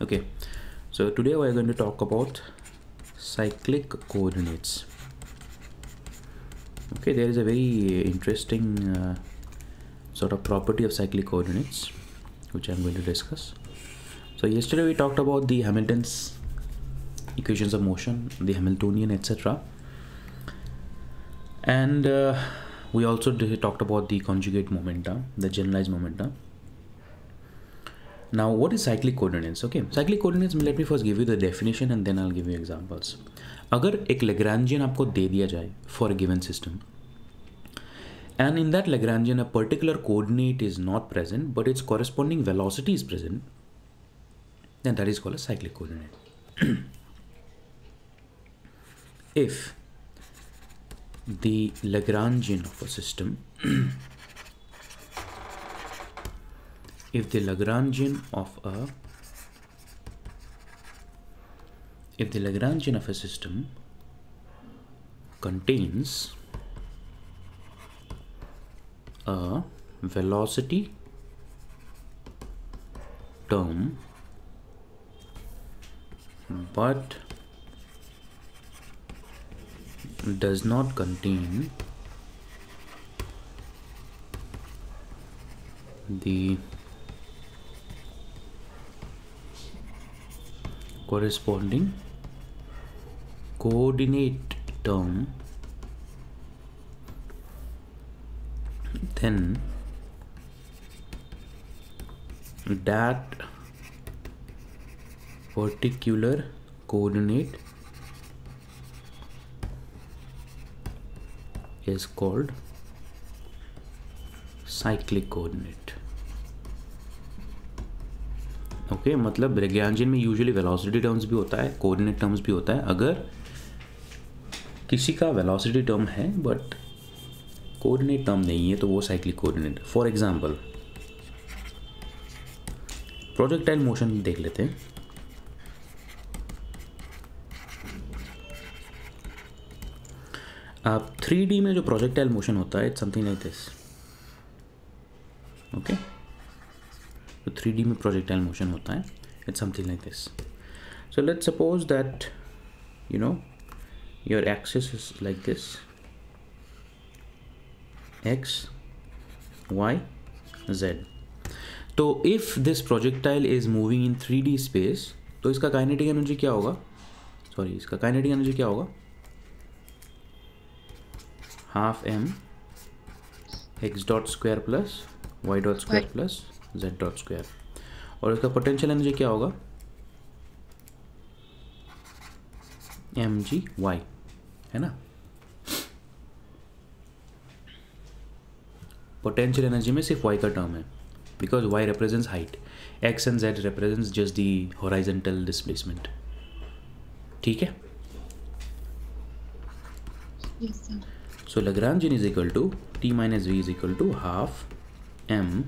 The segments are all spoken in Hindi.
okay. So today we are going to talk about cyclic coordinates. Okay there is a very interesting uh, sort of property of cyclic coordinates which I'm going to discuss. So yesterday we talked about the Hamilton's equations of motion the Hamiltonian etc and uh, we also talked about the conjugate momenta the generalized momenta now what is cyclic coordinates okay cyclic coordinates let me first give you the definition and then i'll give you examples अगर एक लेग्रांजियन आपको दे दिया जाए for a given system and in that Lagrangian a particular coordinate is not present but its corresponding velocity is present then that is called a cyclic coordinate if the Lagrangian of a system if the Lagrangian of a if the Lagrangian of a system contains a velocity term but does not contain the corresponding coordinate term then that particular coordinate is called cyclic coordinate okay okay, मतलब रेग्यांजिन में यूजुअली वेलोसिटी टर्म्स भी होता है कोऑर्डिनेट टर्म्स भी होता है। अगर किसी का वेलोसिटी टर्म है बट कोऑर्डिनेट टर्म नहीं है तो वो cyclic coordinate for example projectile motion देख लेते हैं। आप थ्री में जो प्रोजेक्टाइल मोशन होता है it's something like this okay तो थ्री डी में प्रोजेक्टाइल मोशन होता है it's something like this so let suppose that you know your axes is like this X Y Z तो if this projectile is moving in three D space तो इसका काइनेटिक एनर्जी क्या होगा? सॉरी इसका काइनेटिक एनर्जी क्या होगा? Half M X dot square plus Y dot square plus Z dot square और इसका पोटेंशियल एनर्जी क्या होगा? एम जी वाई है ना? पोटेंशियल एनर्जी में सिर्फ़ वाई का टर्म है because Y represents height X and Z represents just the horizontal displacement ठीक है? So Lagrangian is equal to T minus V is equal to half M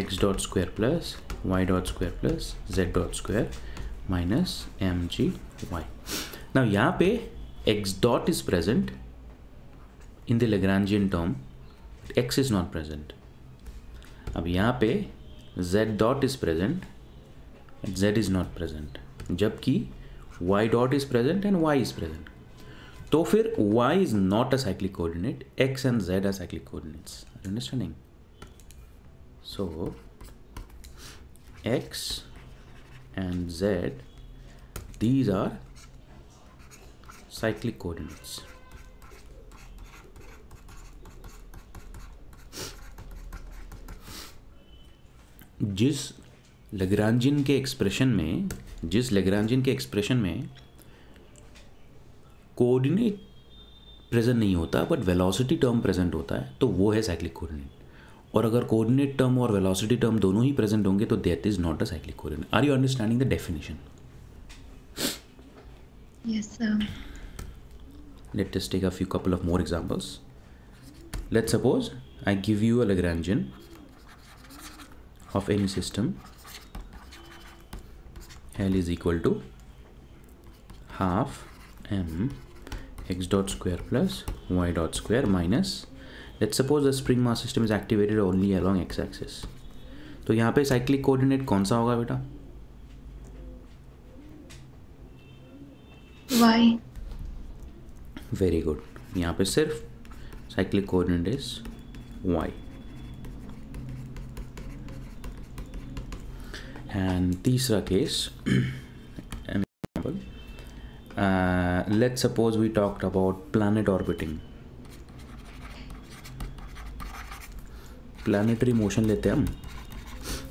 x dot square plus y dot square plus z dot square minus mg y. Now यहाँ पे x dot is present in the Lagrangian term x is not present. अब यहाँ पे z dot is present z is not present जबकि y dot is present and y is present. तो फिर y is not a cyclic coordinate x and z are cyclic coordinates. Are you understanding? So, x and z, these are cyclic coordinates. जिस लेग्रांजिन के एक्सप्रेशन में, जिस लेग्रांजिन के एक्सप्रेशन में कोऑर्डिनेट प्रेजेंट नहीं होता बट वेलोसिटी टर्म प्रेजेंट होता है तो वो है साइक्लिक कोऑर्डिनेट और अगर कोऑर्डिनेट टर्म और वेलोसिटी टर्म दोनों ही प्रेजेंट होंगे तो that is not a cyclic coordinate are you understanding the definition yes sir let us take a few couple of more examples let suppose I give you a Lagrangian of any system L is equal to half M X dot square plus Y dot square minus let's suppose the spring mass system is activated only along x axis तो यहाँ पे साइक्लिक कोऑर्डिनेट कौन सा होगा बेटा? Y. वेरी गुड यहाँ पे सिर्फ़ cyclic coordinate is Y and तीसरा case an example let's suppose we talked about planet orbiting planetary motion लेते हैं हम।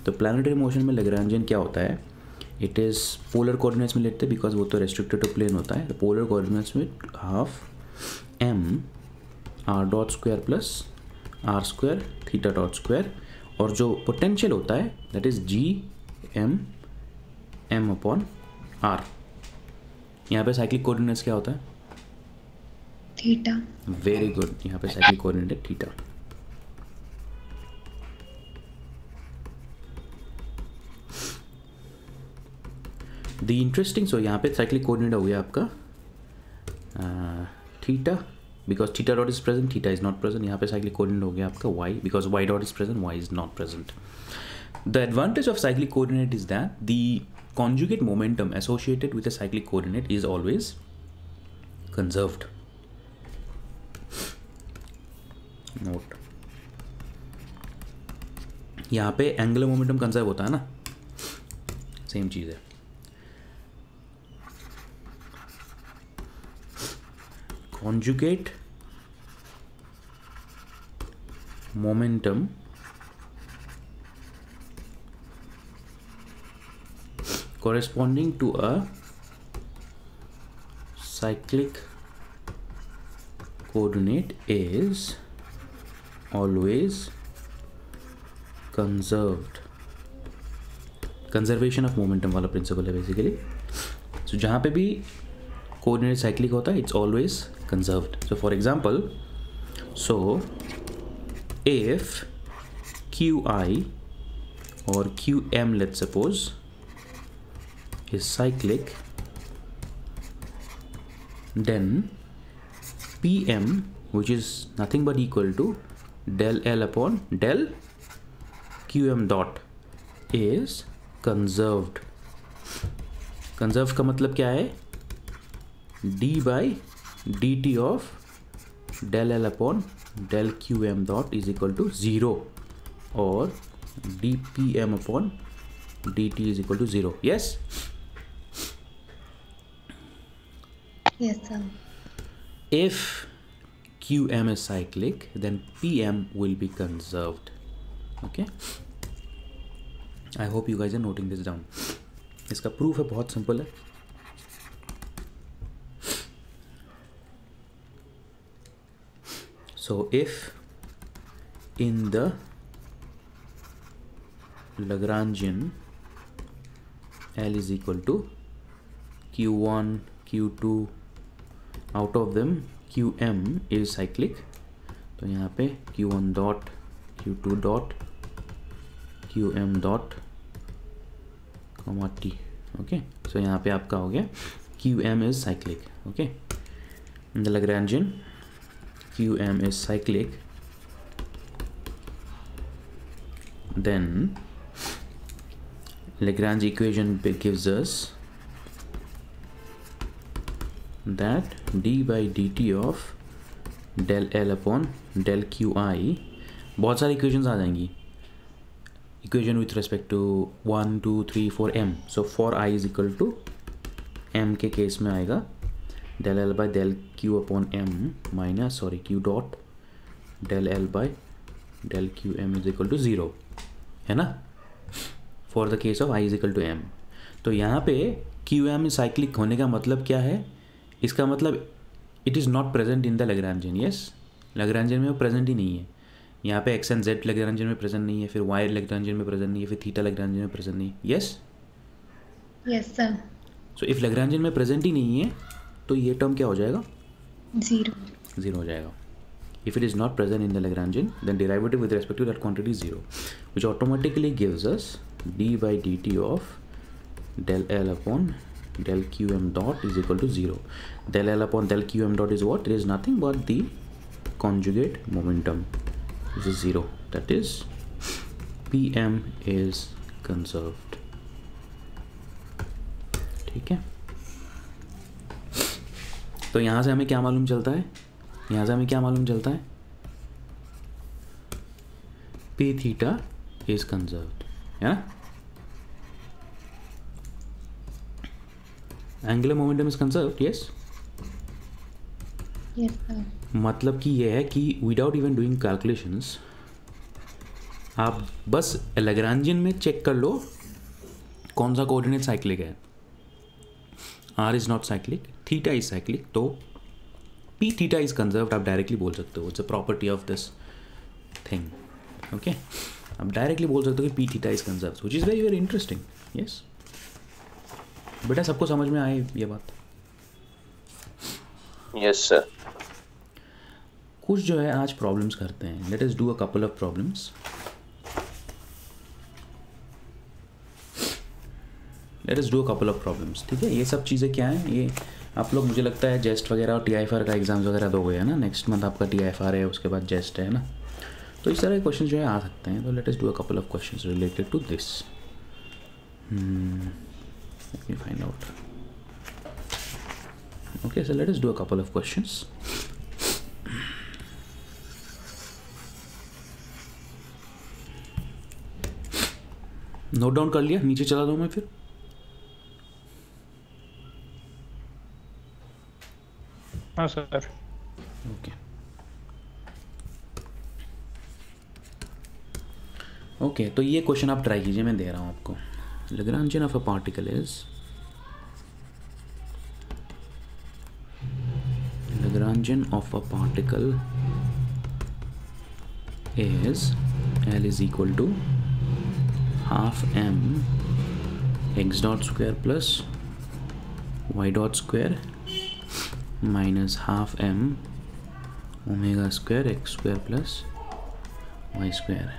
तो प्लानिटरी मोशन में लेग्रांजियन क्या होता है? इट इज़ पोलर कोऑर्डिनेट्स में लेते हैं बिकॉज़ वो तो रेस्ट्रिक्टेड टू प्लेन होता है। पोलर कोऑर्डिनेट्स में half M R dot square plus R square theta dot square और जो पोटेंशियल होता है that is G M M upon R यहाँ पे साइक्लिक कोऑर्डिनेट्स क्या होता है? थीटा वेरी गुड यहाँ पे cyclic coordinate theta the interesting so यहाँ पे साइक्लिक कोऑर्डिनेट हो गया आपका theta because theta dot is present theta is not present यहाँ पे साइक्लिक कोऑर्डिनेट हो गया आपका Y because Y dot is present Y is not present the advantage of cyclic coordinate is that the conjugate momentum associated with a cyclic coordinate is always. Note. यहाँ पे एंगुलर मोमेंटम कंजर्व होता है ना सेम चीज़ है conjugate momentum corresponding to a cyclic coordinate is always conserved of momentum वाला प्रिंसिपल है बेसिकली सो जहाँ पे भी कोऑर्डिनेट साइक्लिक होता है it's always for example so if Q I और Q M let suppose is cyclic then pm which is nothing but equal to del l upon del qm dot is conserved conserve का मतलब क्या है d by D T of del L upon del Q M dot is equal to zero और D P M upon D T is equal to zero yes if Q M is cyclic then P M will be conserved okay I hope you guys are noting this down इसका प्रूफ है बहुत सिंपल है। So if in the Lagrangian L is equal to q1 q2 out of them qm is cyclic तो यहाँ पे q1 dot q2 dot qm dot comma t okay so यहाँ पे आपका हो गया qm is cyclic okay in the Lagrangian qm is cyclic then Lagrange equation gives us that d by dt of del l upon del qi बहुत सारी इक्वेशंस आ जाएँगी equation with respect to one two three four M so for I is equal to M के केस में आएगा del L by del Q upon M minus sorry Q dot del L by del Q M is equal to zero है ना? For the case of I is equal to M तो यहाँ पे क्यू एम साइक्लिक होने का मतलब क्या है? इसका मतलब it is not present in the Lagrangian yes Lagrangian में वो प्रेजेंट ही नहीं है। यहाँ पे एक्स एंड जेड लेग्रांजन में प्रेजेंट नहीं है फिर वाई लेग्रांजन में प्रेजेंट नहीं है फिर थीटा लेग्रांजन में प्रेजेंट नहीं है। Yes yes sir. So if Lagrangian में प्रेजेंट ही नहीं है तो ये टर्म क्या हो जाएगा? ज़ीरो ज़ीरो हो जाएगा। If it is not present in the Lagrangian then derivative with respect to that quantity zero which automatically gives us D by D T of del L upon del Q M dot is equal to zero del L upon del Q M dot is what it is nothing but the conjugate momentum is is zero that is P M is conserve ठीक है? तो यहाँ से हमें क्या मालूम चलता है? यहाँ से हमें क्या मालूम चलता है? पी थीटा इज़ कंजर्व है ना? Angular momentum is conserved yes मतलब कि यह है कि विदाउट इवन डूइंग कैलकुलेशंस आप बस लेग्रांजियन में चेक कर लो कौन सा कोऑर्डिनेट साइक्लिक है? R is not cyclic theta is cyclic तो पी थीटा इज़ कंजर्व्ड आप डायरेक्टली बोल सकते हो it's a property of this thing okay आप डायरेक्टली बोल सकते हो कि P theta is conserve which is very very interesting yes बेटा सबको समझ में आए ये बात? Yes, sir. कुछ जो है आज प्रॉब्लम्स करते हैं let us do a couple of problems let us do a couple of problems ठीक है? ये सब चीज़ें क्या हैं? ये आप लोग, मुझे लगता है जेस्ट वगैरह और टी का एग्ज़ाम्स वगैरह दोगे है ना नेक्स्ट मंथ आपका टी है, उसके बाद जेस्ट है ना। तो इस तरह के क्वेश्चन जो है, आ सकते हैं। तो let us do a couple of question related to this let me find out okay, so do a couple of questions note down कर लिया, नीचे चला दूँ मैं फिर। ओके तो ये क्वेश्चन आप ट्राई कीजिए, मैं दे रहा हूँ आपको। Lagrangian of a particle is Lagrangian of a particle is L is equal to half M X dot square plus Y dot square minus half m omega square x square plus y square.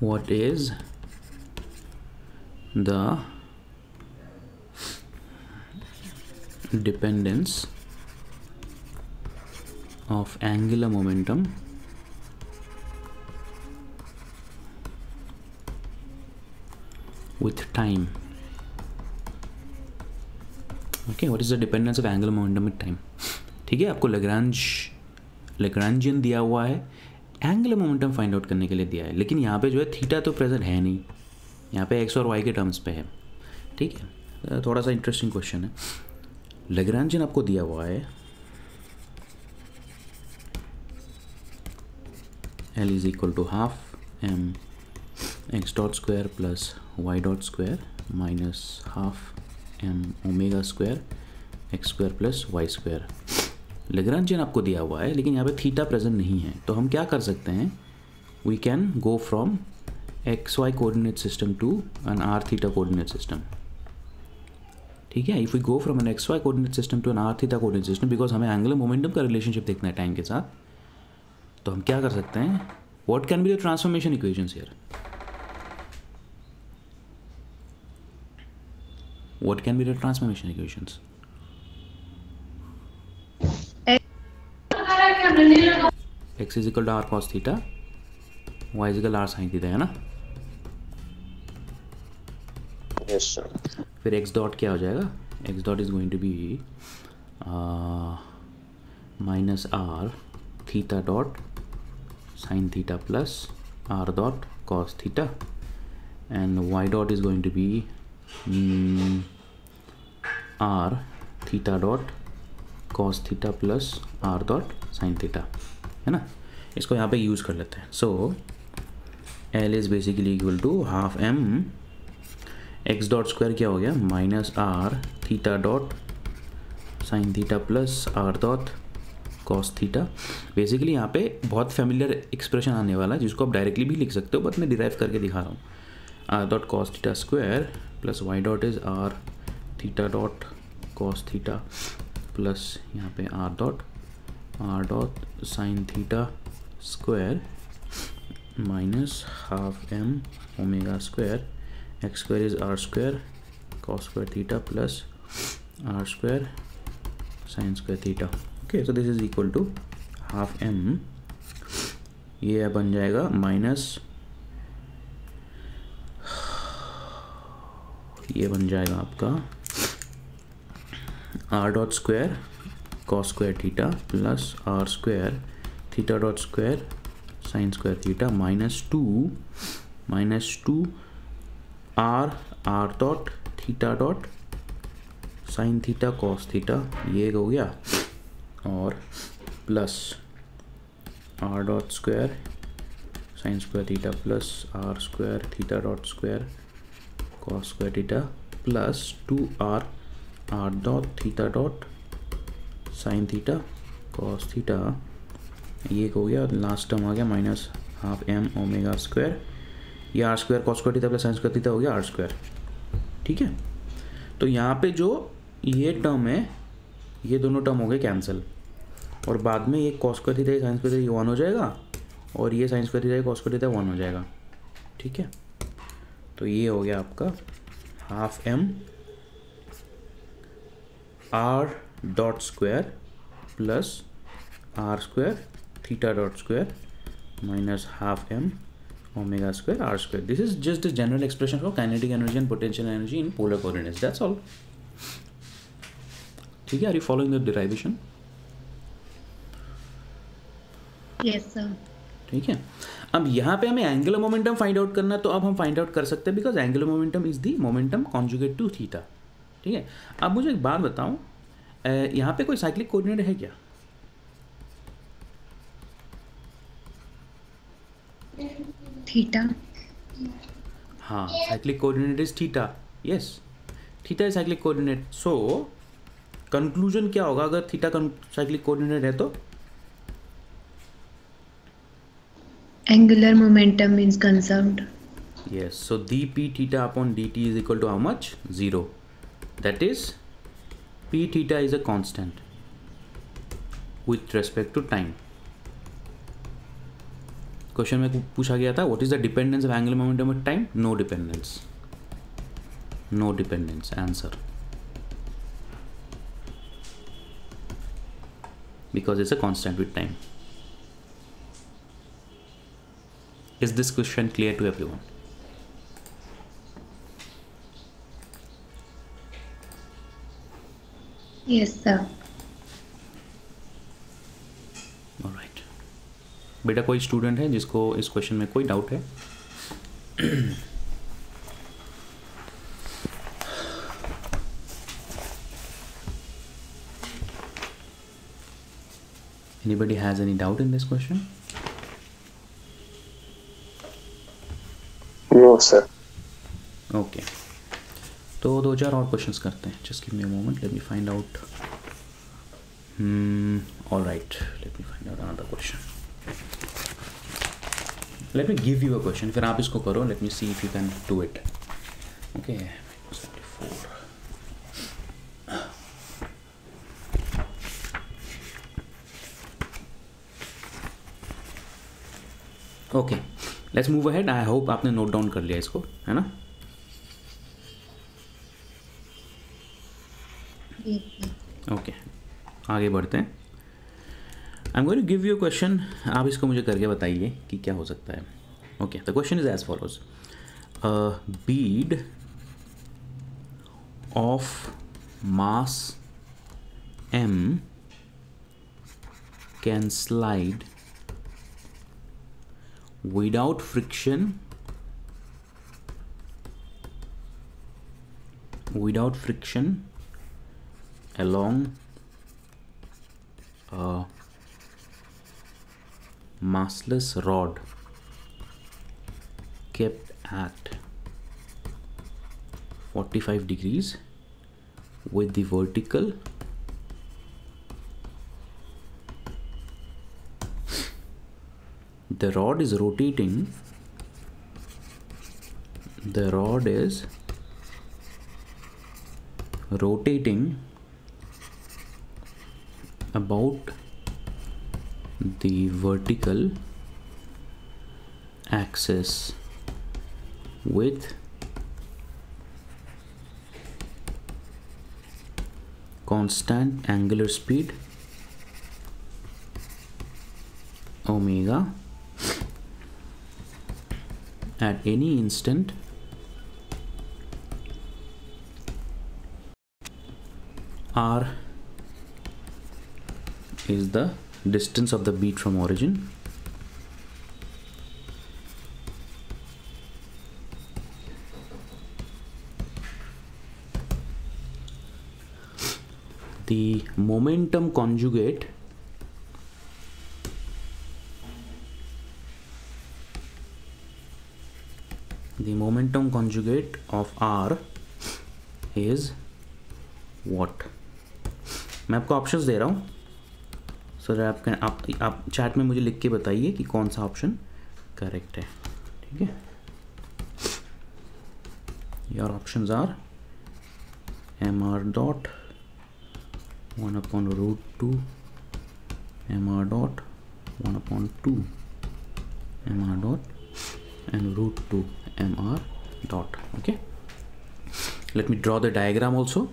What is the dependence of angular momentum with time. Okay, what is the dependence of angular momentum with time? ठीक है, आपको लेग्रांज लेग्रांजियन दिया हुआ है। एंगुलर मोमेंटम फाइंड आउट करने के लिए दिया है। लेकिन यहाँ पे जो है थीटा तो प्रेजेंट है नहीं। यहाँ पे एक्स और वाई के टर्म्स पे है। ठीक है, थोड़ा सा इंटरेस्टिंग क्वेश्चन है। लेग्रांजियन आपको दिया हुआ है। L is equal to half M X dot square plus Y dot square minus half M omega square X square plus Y square Lagrangian आपको दिया हुआ है, लेकिन यहाँ पे थीटा प्रेजेंट नहीं है। तो हम क्या कर सकते हैं? We can go from X Y coordinate system to an R theta coordinate system ठीक है? If we go from an X Y coordinate system to an R theta coordinate system because हमें एंगुलर मोमेंटम का रिलेशनशिप देखना है टाइम के साथ तो हम क्या कर सकते हैं? What can be the transformation equations here what can be the transformation equations x is equal to r cos theta y is equal to r sin theta है ना Yes, sir. फिर x डॉट क्या हो जाएगा x dot is going to be minus R theta dot sine theta plus R dot cos theta and y dot is going to be R theta dot cos theta plus R dot sine theta है ना? इसको यहाँ पे यूज़ कर लेते हैं। So L is basically equal to half M X dot square क्या हो गया? Minus R theta dot sine theta plus R dot cos theta basically यहाँ पे बहुत फेमिलियर एक्सप्रेशन आने वाला है, जिसको आप डायरेक्टली भी लिख सकते हो बट मैं डिराइव करके दिखा रहा हूँ। R dot cos theta square plus Y dot is R theta dot cos theta plus यहाँ पे R dot R dot sine theta square minus half M omega square X square is R square cos square theta plus R square sine square theta okay so this is equal to half M ये बन जाएगा माइनस ये बन जाएगा आपका R dot square cos square theta plus R square theta dot square sine square theta minus two minus two R R dot theta dot sine theta cos theta ये हो गया। और plus R dot square sine square theta plus R square theta dot square square theta plus two R R dot theta dot sine theta cos theta ये हो गया लास्ट टर्म आ गया minus half M omega square ये R square cos square theta plus sine square theta हो गया आर स्क्वायर ठीक है? तो यहाँ पे जो ये टर्म है, ये दोनों टर्म हो गए कैंसिल और बाद में ये cos square theta sine square theta one हो जाएगा, और ये sine square theta cos square theta one हो जाएगा. ठीक है? तो ये हो गया आपका half M R dot square plus R square theta dot square minus half M omega square R square this is just a general expression for kinetic energy and potential energy in polar coordinates that's all ठीक है are you following the derivation yes sir ठीक है। अब यहाँ पे हमें एंगुलर मोमेंटम फाइंड आउट करना है तो अब हम फाइंड आउट कर सकते हैं because angular momentum is the momentum conjugate to theta ठीक है? अब मुझे एक बात बताऊँ यहाँ पे कोई साइक्लिक कोऑर्डिनेट है क्या? थीटा हाँ cyclic coordinate is theta yes theta is cyclic coordinate so conclusion क्या होगा? अगर थीटा साइक्लिक कोऑर्डिनेट है तो? Angular momentum is conserved yes so dp theta upon dt is equal to how much zero that is p theta is a constant with respect to time question में पूछा गया था what is the dependence of angular momentum with time no dependence no dependence answer because it's a constant with time. Is this question clear to everyone? yes sir All right. बेटा कोई स्टूडेंट है जिसको इस क्वेश्चन में कोई डाउट है Anybody has any doubt in this question? No, sir. Okay तो दो चार और क्वेश्चंस करते हैं. Just give me a moment let me find out all right let me find out another question let me give you a question फिर आप इसको करो. Let me see if you can do it okay okay let's move ahead I hope आपने नोट डाउन कर लिया इसको, है ना? ओके आगे बढ़ते हैं। I am going give you question आप इसको मुझे करके बताइए कि क्या हो सकता है। Okay the question is as follows bead of mass m can slide without friction without friction along a massless rod kept at 45 degrees with the vertical the rod is rotating the rod is rotating about the vertical axis with constant angular speed omega at any instant. R is the distance of the beat from origin. The momentum conjugate momentum conjugate of r is what? मैं आपको ऑप्शंस दे रहा हूँ। सर आप आप आप चैट में मुझे लिख के बताइए कि कौन सा ऑप्शन करेक्ट है। ठीक है? Your options are M R dot one upon root two M R dot one upon two M R dot and root 2 mr dot okay let me draw the diagram also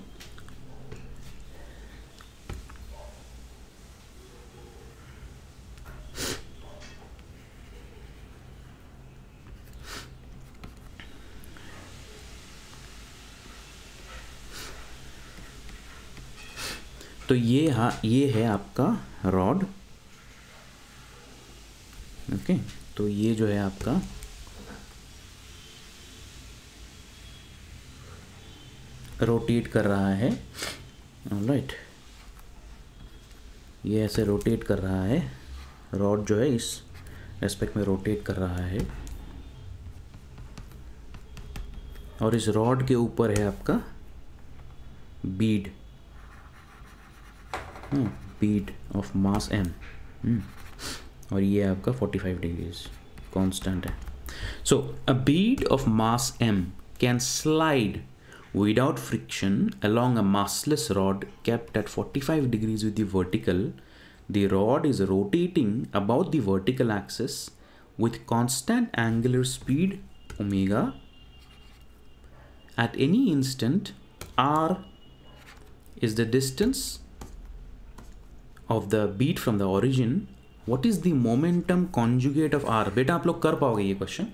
तो ये हाँ ये है आपका रॉड ओके तो ये जो है आपका रोटेट कर रहा है। राइट ये ऐसे रोटेट कर रहा है। रॉड जो है इस रेस्पेक्ट में रोटेट कर रहा है। और इस रॉड के ऊपर है आपका bead bead of mass M और ये आपका 45 डिग्रीज कांस्टेंट है। So a bead of mass M can slide without friction along a massless rod kept at 45 degrees with the vertical, the rod is rotating about the vertical axis with constant angular speed omega. At any instant r is the distance of the beat from the origin. What is the momentum conjugate of r? beta aap log kar question?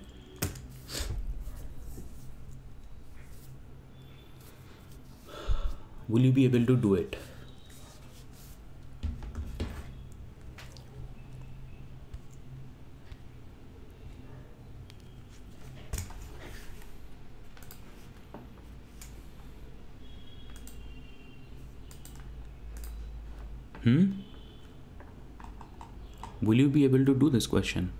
Will you be able to do it? Hmm? Will you be able to do this question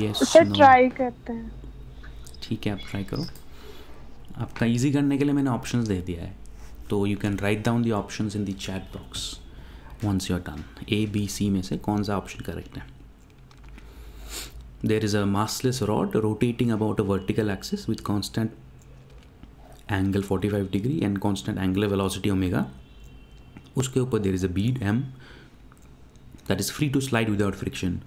yes उसे no. ट्राई करते हैं। ठीक है आप ट्राई करो। आपका इजी करने के लिए मैंने ऑप्शंस दे दिया है। तो you can write down the options in the chat box once you're done A B C में से कौन सा ऑप्शन करेक्ट है? There is a massless rod rotating about a vertical axis with constant angle 45 degree and constant angular velocity omega उसके ऊपर there is a bead M that is free to slide without friction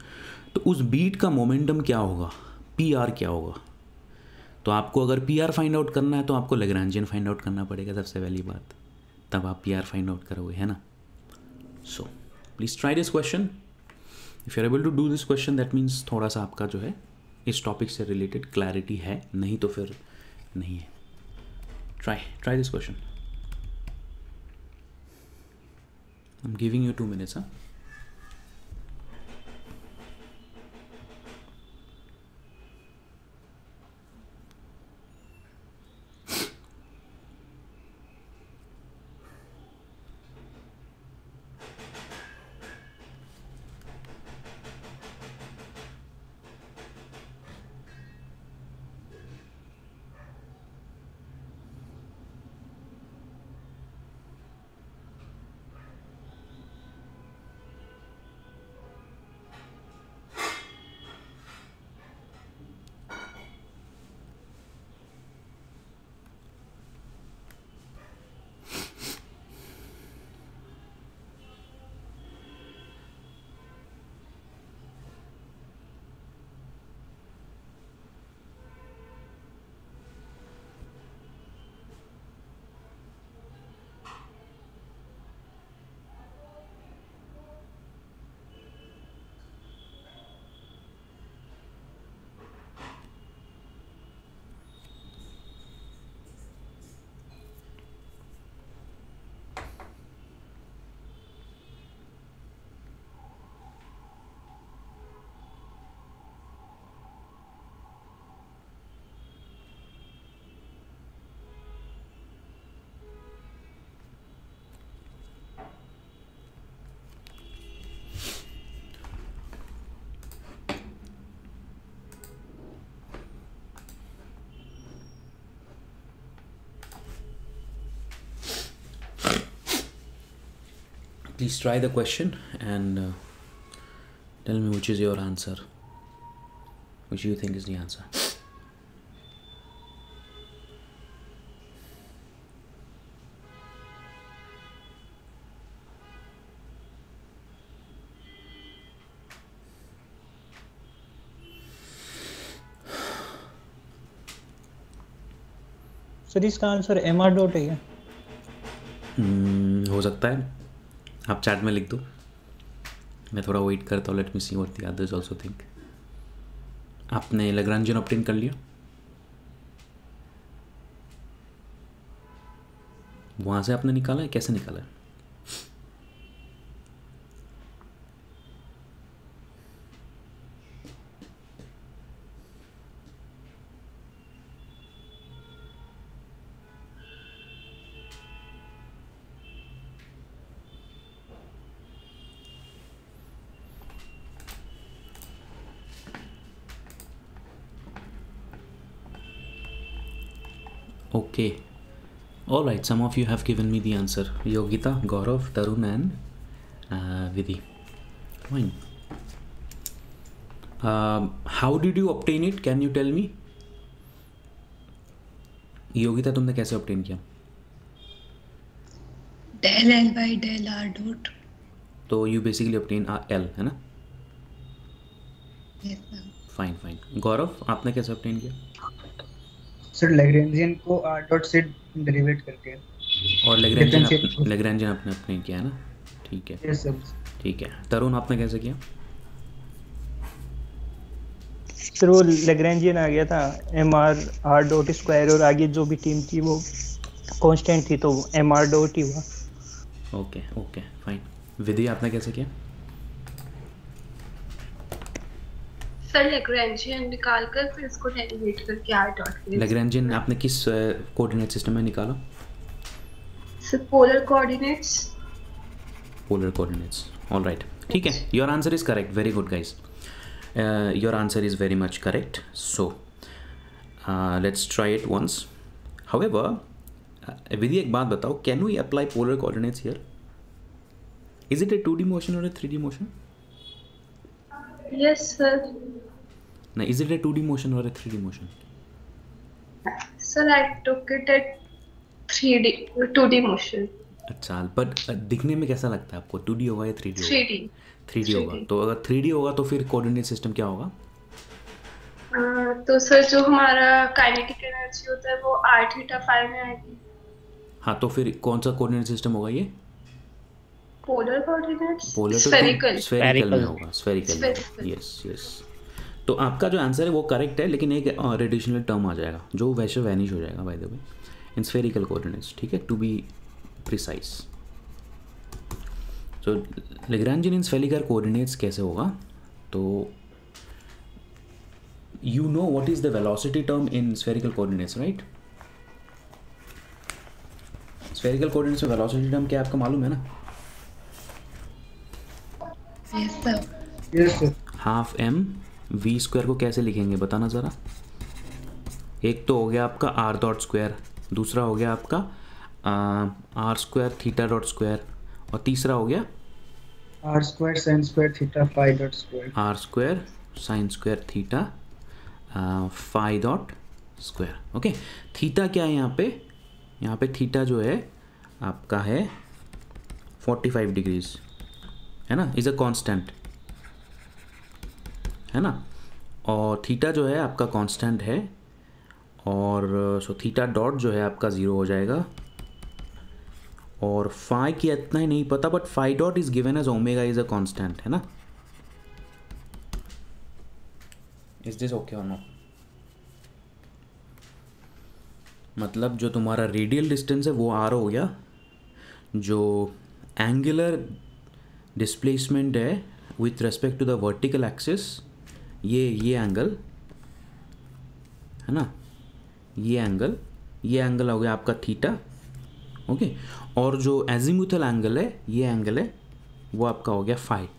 तो उस बीट का मोमेंटम क्या होगा? पी आर क्या होगा? तो आपको अगर पी आर फाइंड आउट करना है तो आपको लेग्रांजियन फाइंड आउट करना पड़ेगा सबसे पहली बात। तब आप पी आर फाइंड आउट करोगे, है ना? So please try this question if you able to do this question that means थोड़ा सा आपका जो है, इस टॉपिक से रिलेटेड क्लैरिटी है। नहीं तो फिर नहीं है। Try try this question I am giving you two minutes please try the question and uh, tell me which is your answer which you think is the answer sir इसका आंसर एम आर डॉट है क्या Hmm, हो सकता है आप चैट में लिख दो। मैं थोड़ा वेट करता हूँ let me see what the others also think आपने लग्रांजन ऑप्टेन कर लिया? वहाँ से आपने निकाला है? कैसे निकाला है? Right. Some of you have given me the answer. Yogita, Gaurav, Tarun, and uh, Vidhi. Fine. Um, how did you obtain it? Can you tell me? Yogita तुमने कैसे ऑब्टेन किया del L by del R dot. तो यू बेसिकली ऑब्टेन एल है ना. फाइन फाइन गौरव आपने कैसे ऑब्टेन किया सर लैग्रेंजियन को आर डॉट से डेरिवेट करके और Differentiate- लेग्रेंजन आपने ऑब्टेन किया है ना? ठीक है। यस सर ठीक है। तरुण आपने कैसे किया? सर वो लेग्रेंजियन आ गया था। M R R dot square और आगे जो भी टीम थी वो कांस्टेंट थी तो एम आर डॉट ही हुआ। ओके ओके फाइन विधि आपने कैसे किया? सर लेग्रेंजियन निकाल कर फिर इसको डेरिवेट करके आर डॉट लेग्रेंजन आपने किस कोऑर्डिनेट सिस्टम में निकाला? Sir polar coordinates polar coordinates all right ठीक है your answer is correct very good guys your answer is very much correct so let's try it once however Vidhi एक बात बताओ can we apply polar coordinates here is it a two D motion और a three D motion yes sir ना is it a two D motion और a three D motion sir I took it 3D 2D motion अच्छा बट दिखने में कैसा लगता है आपको? टू डी होगा या थ्री डी होगा? 3D थ्री डी होगा। तो अगर थ्री डी होगा तो फिर कोऑर्डिनेट सिस्टम क्या होगा? तो सर जो हमारा काइनेटिक एनर्जी होता है वो r थीटा फाइव में आएगी। हाँ तो फिर कौन सा कोऑर्डिनेट सिस्टम होगा ये? Polar coordinates polar spherical spherical में Spherical. होगा स्फेरिकल Spherical. यस यस तो आपका जो आंसर है वो करेक्ट है लेकिन एक रेडिशनल टर्म आ जाएगा जो वैसे वैनिश हो जाएगा by the way in spherical coordinates ठीक है? टू बी प्रिसाइज तो लेग्रांजियन इन स्फेरिकल कोऑर्डिनेट्स कैसे होगा? तो you know what is the velocity term in spherical coordinates right? Spherical coordinates में velocity term क्या आपको मालूम है ना? Yes, sir. Yes sir half M V square को कैसे लिखेंगे बताना ज़रा? एक तो हो गया आपका आर डॉट स्क्वायर दूसरा हो गया आपका R square theta dot square और तीसरा हो गया? R square sine square theta phi dot square R square sine square theta phi dot square okay theta क्या है यहाँ पे? यहाँ पे थीटा जो है आपका है 45 डिग्रीज है ना? इज़ अ कांस्टेंट है ना? और थीटा जो है आपका कांस्टेंट है और सो थीटा डॉट जो है आपका ज़ीरो हो जाएगा। और फाइव की इतना ही नहीं पता but phi dot is given as omega is a constant है ना? इज़ दिस ओके और नॉट मतलब जो तुम्हारा रेडियल डिस्टेंस है वो आर हो गया। जो एंगुलर डिस्प्लेसमेंट है with respect to the vertical axis ये ये एंगल है ना? ये एंगल ये एंगल हो गया आपका थीटा ओके और जो एजिमुथल एंगल है, ये एंगल है, वो आपका हो गया फाइव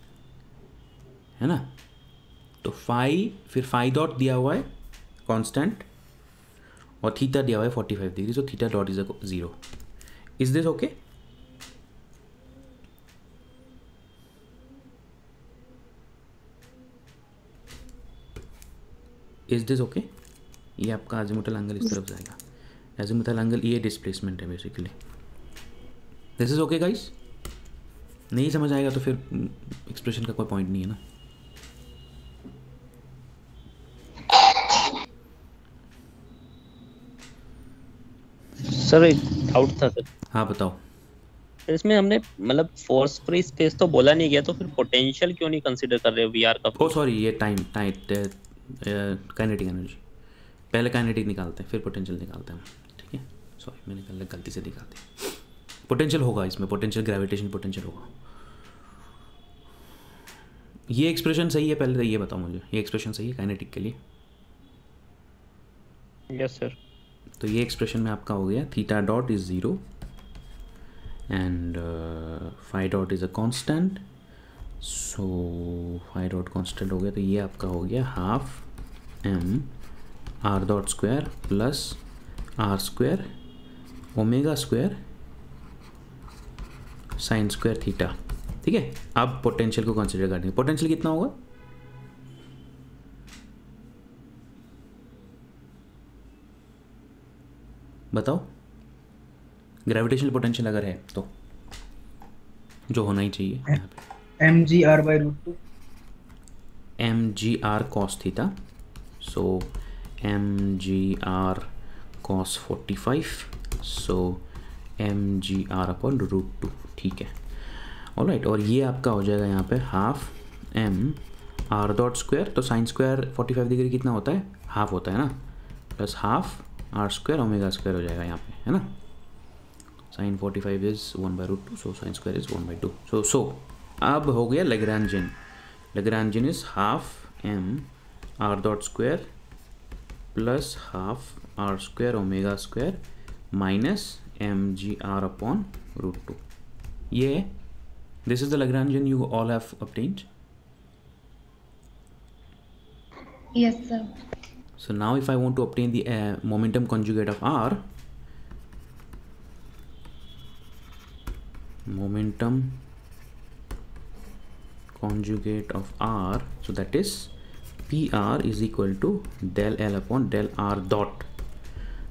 है ना? तो फाइव फिर फाइव डॉट दिया हुआ है कांस्टेंट और थीटा दिया हुआ है forty five degree so theta dot is a zero is this okay is this okay ये आपका azimuthal एंगल इस तरफ़ जाएगा। Azimuthal एंगल ये डिस्प्लेसमेंट है basically this is okay guys नहीं समझ आएगा तो फिर एक्सप्रेशन का कोई पॉइंट नहीं है ना? सर एक डाउट था सर हाँ बताओ। इसमें हमने मतलब फोर्स फ्री स्पेस तो बोला नहीं गया तो फिर पोटेंशियल क्यों नहीं कंसीडर कर रहे वी आर का? ओ सॉरी ये टाइम टाइम काइनेटिक एनर्जी पहले काइनेटिक निकालते हैं फिर पोटेंशियल निकालते हैं हम। ठीक है? सॉरी मैंने गलत गलती से दिखा दी। पोटेंशियल होगा इसमें पोटेंशियल ग्रेविटेशन पोटेंशियल होगा। ये एक्सप्रेशन सही है पहले तो ये बताओ मुझे। ये एक्सप्रेशन सही है काइनेटिक के लिए? यस सर तो ये एक्सप्रेशन में आपका हो गया theta dot is zero and phi dot is a constant so phi dot constant हो गया तो ये आपका हो गया half M R dot square plus R square omega square sine square theta ठीक है? अब पोटेंशियल को कंसिडर करेंगे पोटेंशियल कितना होगा? बताओ। ग्रेविटेशनल पोटेंशियल अगर है तो जो होना ही चाहिए। यहाँ पे M G R by root two M G R cos theta so M G R cos forty five so M G R upon root two ठीक है? ऑल राइट और ये आपका हो जाएगा यहाँ पे half M R dot square तो sine square forty five degree कितना होता है? हाफ़ होता है ना? Plus half R square omega square हो जाएगा यहाँ पे, है ना? Sine forty five is one by root two so sine square is one by two so so अब हो गया Lagrangian Lagrangian is half M R dot square plus half R square omega square minus M G R upon root two ये this is the Lagrangian you all have obtained yes sir so now if I want to obtain the momentum conjugate of R momentum conjugate of R, so that is PR is equal to del L upon del R dot.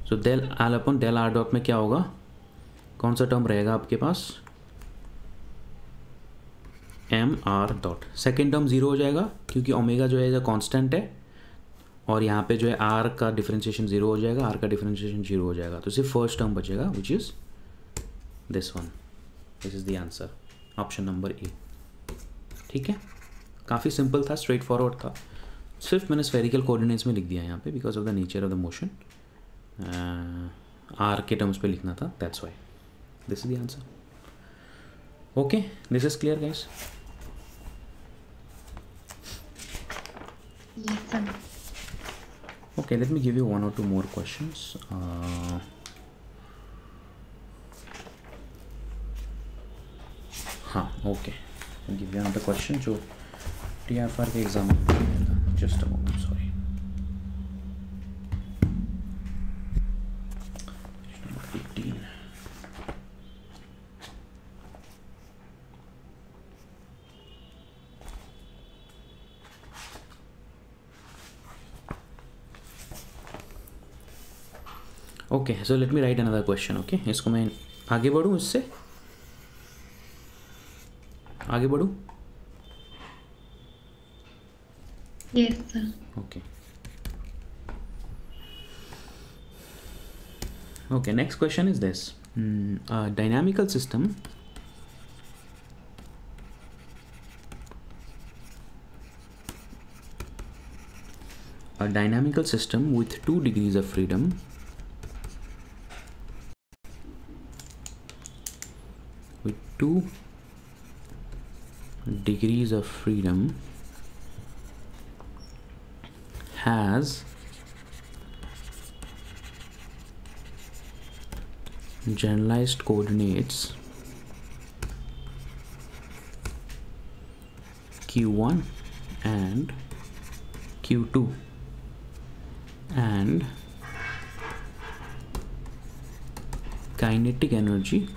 So, del L upon del R dot में क्या होगा? कौन सा टर्म रहेगा आपके पास? M R dot second term zero हो जाएगा, क्योंकि ओमेगा जो है कांस्टेंट है, और यहाँ पे जो है आर का डिफरेंशिएशन ज़ीरो हो जाएगा आर का डिफरेंशिएशन ज़ीरो हो जाएगा। तो सिर्फ़ फ़र्स्ट टर्म बचेगा which is this one this is the answer option number A ठीक है? काफ़ी सिंपल था स्ट्रेट फॉरवर्ड था। सिर्फ़ मैंने स्फेरिकल कोऑर्डिनेट्स में लिख दिया यहाँ पे because of the nature of the motion R के टर्म्स पे लिखना था that's why this is the answer okay this is clear guys Yes, sir. Okay, let me give you one or two more questions. Uh, हाँ पूछा था just a moment sorry okay so let me write another question okay इसको मैं आगे बढ़ूँ इससे? आगे बढ़ूँ. Okay, next question is this. Hmm, a dynamical system a dynamical system with two degrees of freedom with two degrees of freedom has generalized coordinates q1 and q2 and kinetic energy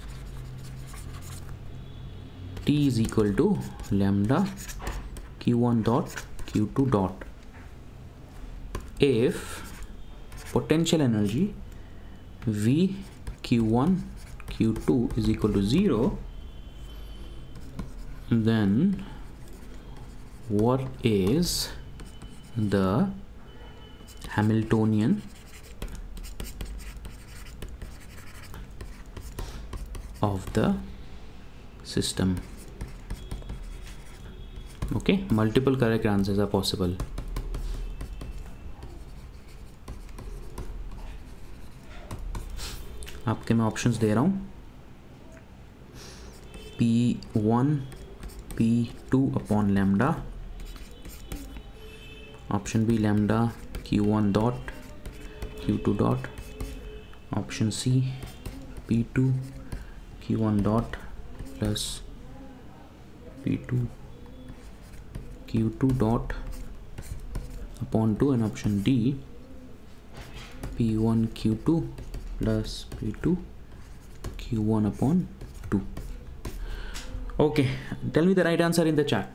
T is equal to lambda q1 dot q2 dot. If potential energy v q1 q2 is equal to 0 then what is the Hamiltonian of the system okay. Multiple correct answers are possible. आपके मैं ऑप्शंस दे रहा हूँ। P one P two upon lambda option B lambda Q one dot Q two dot option C P two Q one dot plus P two Q two dot upon two and option D P one Q two plus P2 Q1 upon 2. Okay, tell me the right answer in the chat.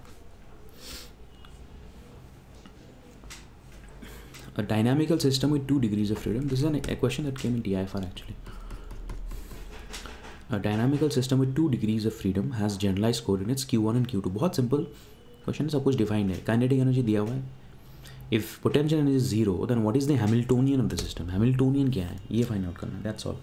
A dynamical system with two degrees of freedom. This is an, a question that came in TIFR actually. A dynamical system with two degrees of freedom has generalized coordinates q1 and q2. बहुत simple Question सब कुछ डिफाइंड है। काइनेटिक एनर्जी दिया हुआ है। If potential energy zero then what is the Hamiltonian of the system Hamiltonian क्या है? ये फाइंड आउट करना that's all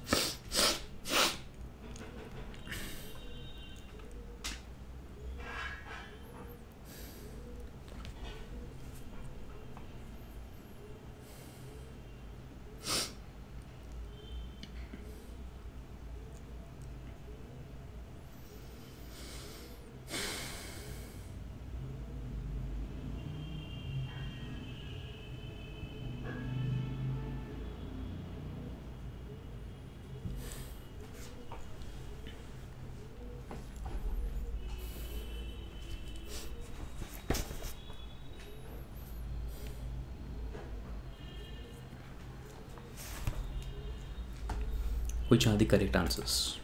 which are the correct answers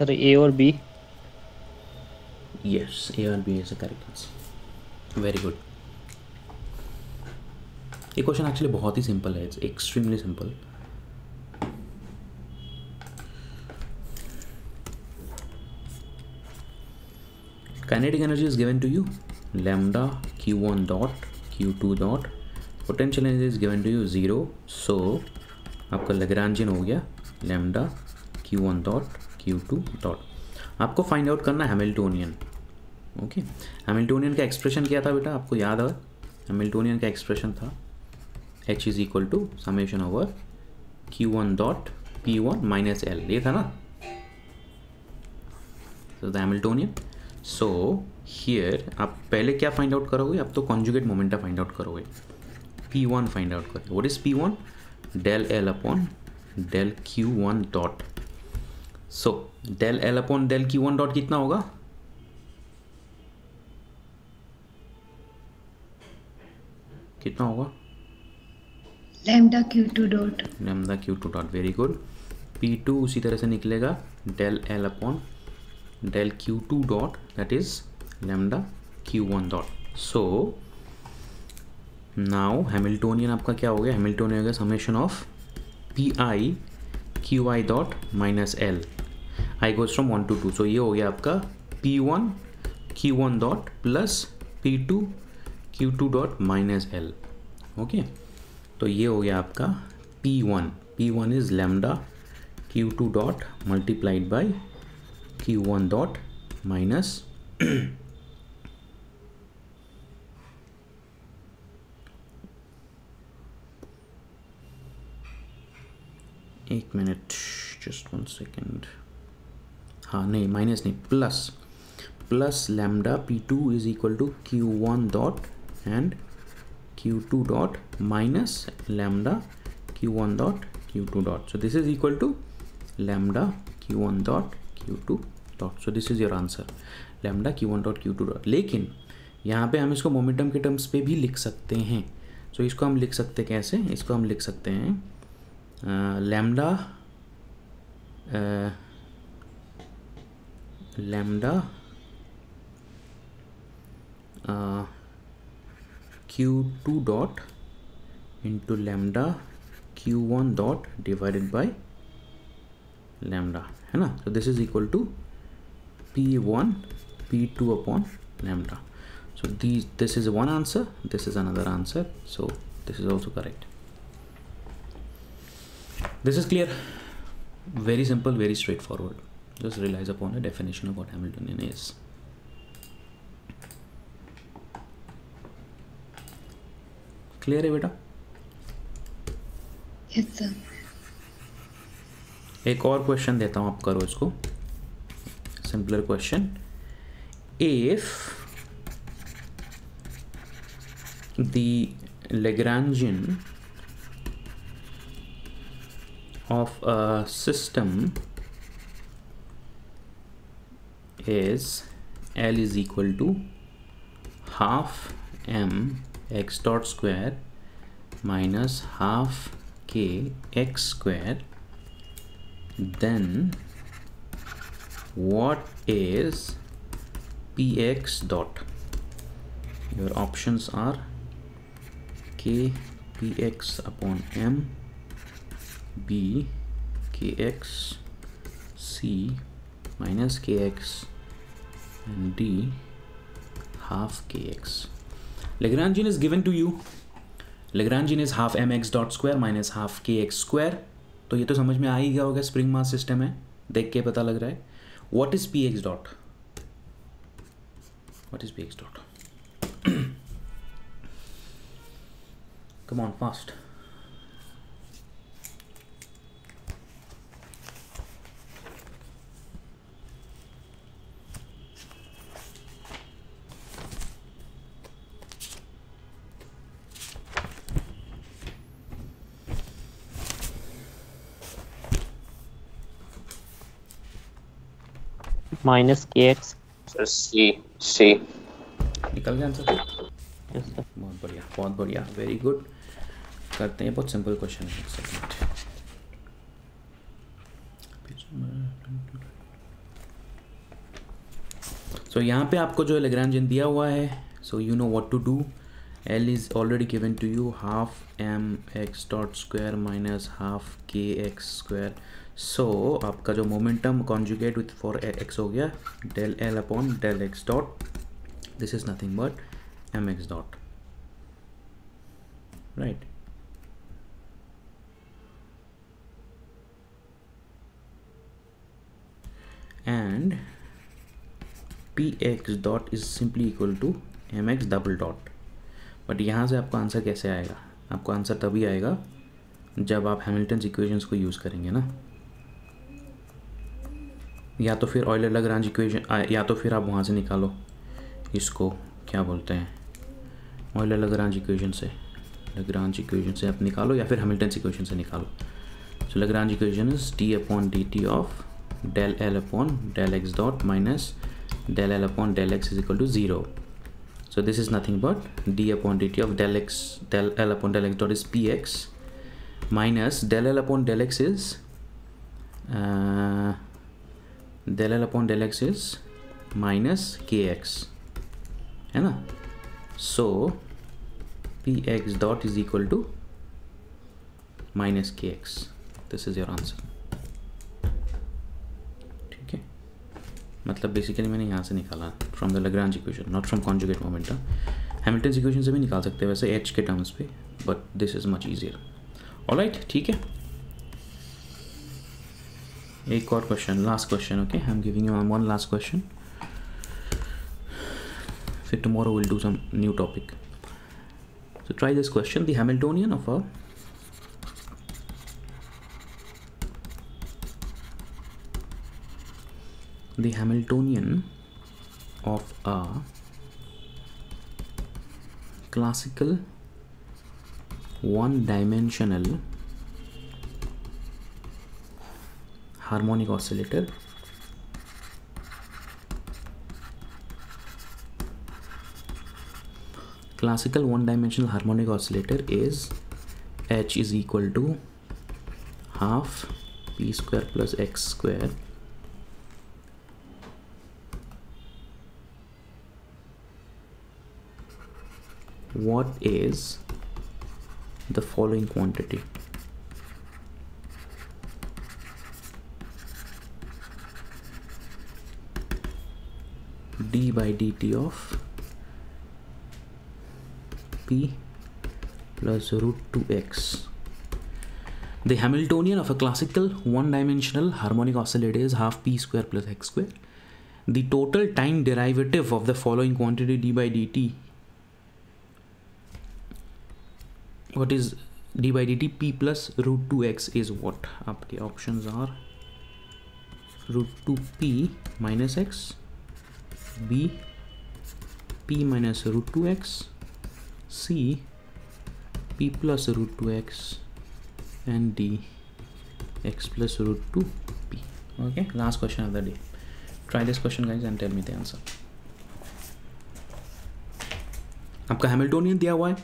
sir A और B yes a or b is the correct answer very good ये क्वेश्चन एक्चुअली बहुत ही सिंपल है it's extremely simple kinetic energy is given to you lambda q1 dot q2 dot potential energy is given to you zero so आपका लग्रांजियन हो गया lambda q1 dot q2 dot आपको फाइंड आउट करना हैमिल्टोनियन ओके हैमिल्टोनियन का एक्सप्रेशन क्या था बेटा? आपको याद है? हैमिल्टोनियन का एक्सप्रेशन था H is equal to summation over q one dot p one minus L ये था ना? द हैमिल्टोनियन सो हियर आप पहले क्या फाइंड आउट करोगे? आप तो कॉन्जुगेट मोमेंटा फाइंड आउट करोगे. पी वन फाइंड आउट करोगे. What is p one del L upon del q one dot so del L upon del q one dot कितना होगा? कितना होगा? Lambda q2 dot. Lambda q two dot very good p two उसी तरह से निकलेगा del L upon del q two dot that is lambda q one dot so now Hamiltonian आपका क्या हो गया? हैमिल्टोनियन हो गया summation of p i q i dot minus L i goes from one to two so ये हो गया आपका p one q one dot plus p two q two dot minus L okay तो ये हो गया आपका p one p one is lambda q two dot multiplied by q one dot minus एक मिनट जस्ट वन सेकेंड हाँ नहीं माइनस नहीं plus plus lambda p two is equal to q one dot and q two dot minus lambda q one dot q two dot so this is equal to lambda q one dot q two dot so this is your answer lambda q one dot q two dot लेकिन यहाँ पे हम इसको मोमेंटम के टर्म्स पे भी लिख सकते हैं। सो so, इसको हम लिख सकते हैं कैसे? इसको हम लिख सकते हैं lambda lambda uh, q2 dot into lambda q1 dot divided by lambda है ना? So this is equal to p1 p2 upon lambda. So these this is one answer this is another answer. So this is also correct. This is clear. Very simple very straightforward just relies upon a definition of what Hamiltonian is clear है बेटा yes sir एक और क्वेश्चन देता हूँ आप करो इसको simpler question if the Lagrangian of a system is L is equal to half m x dot square minus half k x square. Then what is px dot? Your options are k px upon m b kx c minus kx d half k x Lagrangian is given to you Lagrangian is half m x dot square minus half k x square तो ये तो समझ में आ ही गया होगा स्प्रिंग मास सिस्टम है। देख के पता लग रहा है। What is p x dot what is p x dot come on fast minus k x sir see see निकल गया आंसर बहुत बढ़िया बहुत बढ़िया वेरी गुड करते हैं बहुत सिंपल क्वेश्चन है एक सेकंड सो यहाँ पे आपको जो लेग्रांजियन दिया हुआ है so you know what to do L is already given to you half m x dot square minus half k x square so so, आपका जो momentum conjugate with for x हो गया del L upon del x dot this is nothing but mx dot. Right? And px dot is simply equal to mx double dot. But यहाँ से आपका आंसर कैसे आएगा? आपको आंसर तभी आएगा जब आप हैमिल्टन इक्वेशंस को यूज़ करेंगे ना? या तो फिर ऑयलर लग्रांज इक्वेशन या तो फिर आप वहाँ से निकालो। इसको क्या बोलते हैं? ऑयलर लग्रांज इक्वेशन से। लग्रांज इक्वेशन से आप निकालो या फिर हैमिल्टन इक्वेशन से निकालो। So Lagrange equation is d upon d t of del L upon del x dot minus del L upon del x is equal to zero so this is nothing but d upon dt of del x del l upon del x dot is px minus del l upon del x is uh, del l upon del x is minus kx है ना? So px dot is equal to minus kx this is your answer. ठीक है? मतलब बेसिकली मैंने यहाँ से निकाला from the Lagrange equation not from conjugate momentum Hamilton equation से भी निकाल सकते हैं वैसे एच के टर्म्स पे but this is much easier alright ठीक है? a core question. Last question okay? I'm giving you one last question. So tomorrow we'll do some new topic. So try this question. The hamiltonian of a the hamiltonian of a classical one dimensional harmonic oscillator. Classical one dimensional harmonic oscillator is h is equal to half p square plus x square. What is the following quantity d by dt of p plus root 2x. The Hamiltonian of a classical one-dimensional harmonic oscillator is half p square plus x square. The total time derivative of the following quantity d by dt. What is d by dt p plus root 2x is what? Up the options are root 2p minus x b p minus root 2x, c p plus root 2x and d x plus root 2 p okay last question of the day try this question guys and tell me the answer आपका हैमिल्टोनियन दिया हुआ है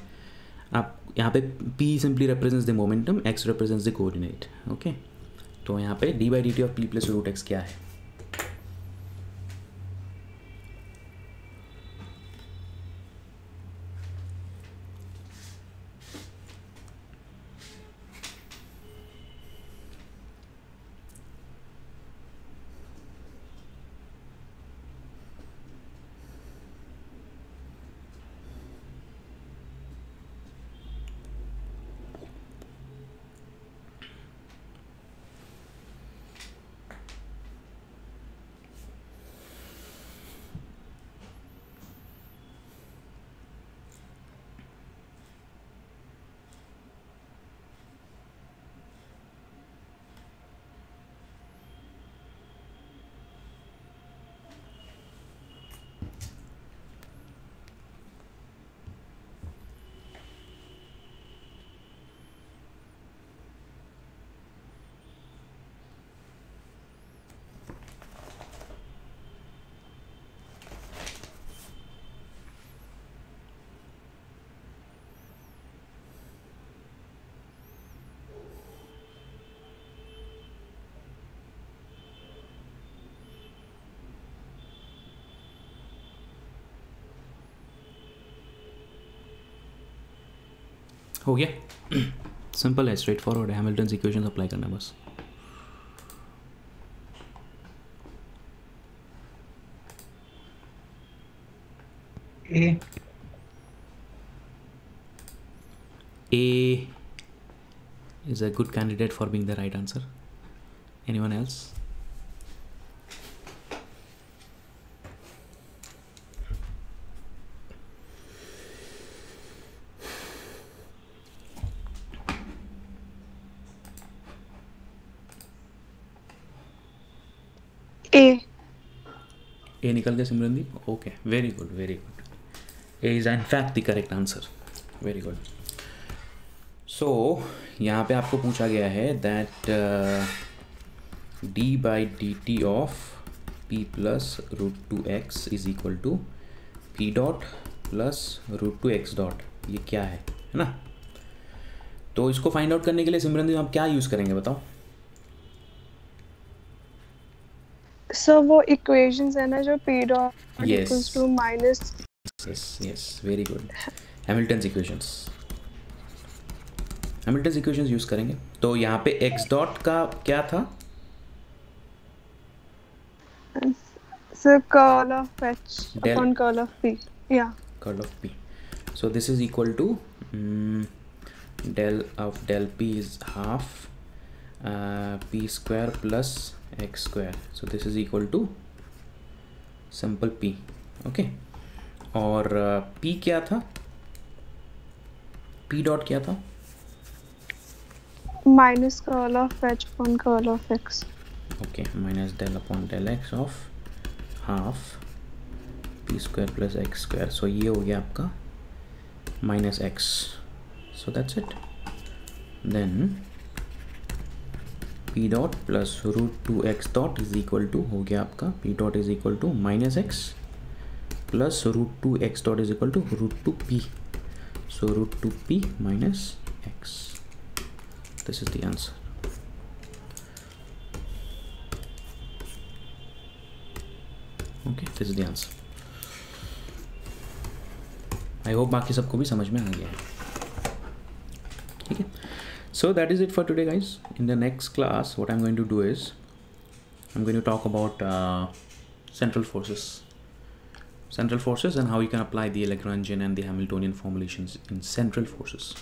आप यहाँ पे p simply represents the momentum x represents the coordinate okay तो यहाँ पे d by d t of p plus root x क्या है हो गया सिंपल है स्ट्रेट फॉरवर्ड है हैमिल्टन इक्वेशन अप्लाई करना बस A. A is a good candidate for being the right answer. Anyone else? निकल गया Simrandeep okay very good very good is in fact the correct answer very good so यहाँ पे आपको पूछा गया है that d by d t of p plus root two x is equal to p dot plus root two x dot ये क्या है? है ना? तो इसको फाइंड आउट करने के लिए सिमरनदीप आप क्या यूज़ करेंगे बताओ? सर वो इक्वेशंस है ना जो p Yes. Equals to minus yes yes very good hamilton's equations hamilton's equations use करेंगे तो यहाँ पे x डॉट का क्या था sir curl of h. Upon curl of p या curl of p so this is equal to mm, del of del p is half uh, p square plus x square. So this is equal to simple p. Okay. और uh, p क्या था? P डॉट क्या था? Minus curl of h upon curl of x. Okay minus del upon del x of half p square plus x square so ये हो गया आपका minus x so that's it then p dot plus root two x dot is equal to हो गया आपका p dot is equal to minus x plus root two x dot is equal to root two p so, root 2p minus x. This is the answer. Okay, this is the answer. I hope बाकी सबको भी समझ में आ गया है। ठीक है? So that is it for today guys. In the next class what I'm going to do is I'm going to talk about uh, central forces. Central forces and how you can apply the Lagrangian and the Hamiltonian formulations in central forces